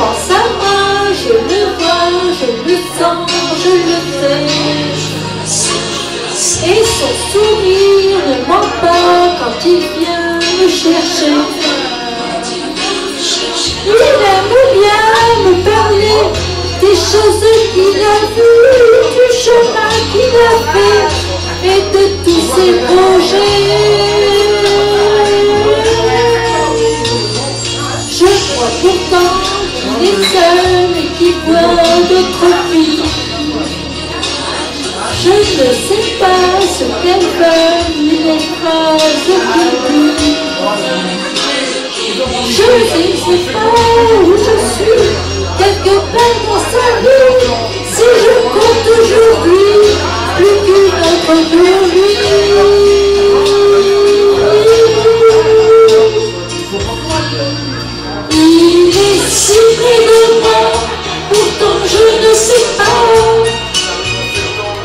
pense à moi, je le vois, je le sens, je le sais. Et son sourire ne ment pas quand il vient me chercher. Il aime bien me parler des choses qu'il a vues, du chemin qu'il a fait et de tous ses qu'il est seul et qu'il voit d'autres filles. Je ne sais pas ce qu'elle veut, ni les phrases qu'il dit. Je ne sais pas où je suis, quelque part dans sa vie. Si je compte aujourd'hui, plus qu'une autre de lui. Il si près de moi, pourtant je ne sais pas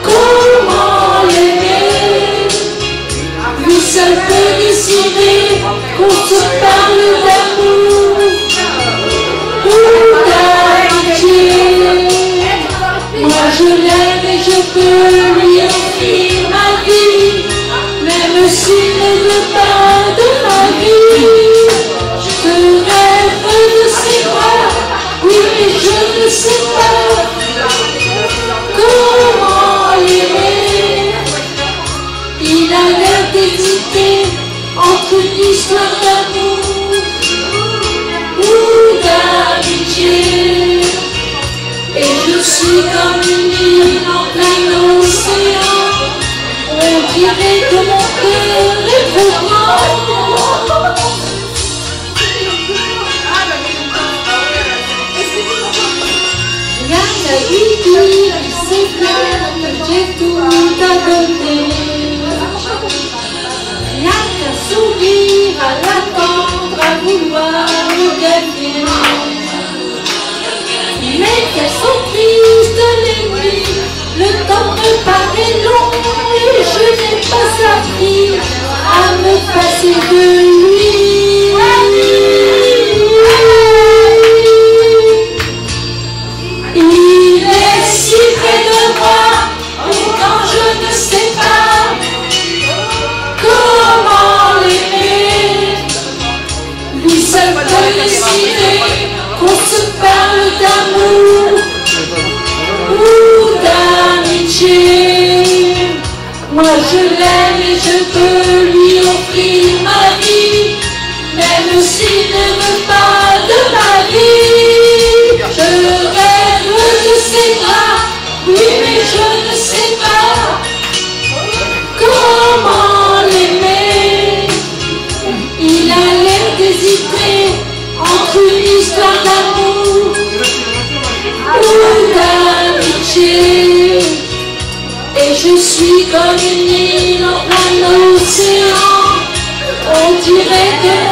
comment l'aimer. Lui seul peut décider qu'on se parle d'amour ou d'amitié. Moi je l'aime et je peux lui offrir Chica, menino que não se ama, o direito morrer é futebol. Gana, e sempre, projeto, muita bandeira. Me paraît long et je n'ai pas appris à me passer de lui. Il est si près de moi, pourtant je ne sais pas comment l'aimer. Lui seul peut décider qu'on se parle d'amour Moi je l'aime et je peux lui offrir ma vie, même s'il ne veut pas de ma vie. Je rêve de ses bras, oui mais je ne sais pas comment l'aimer. Il a l'air d'hésiter entre une histoire d'amour suis comme une île en plein océan. On dirait que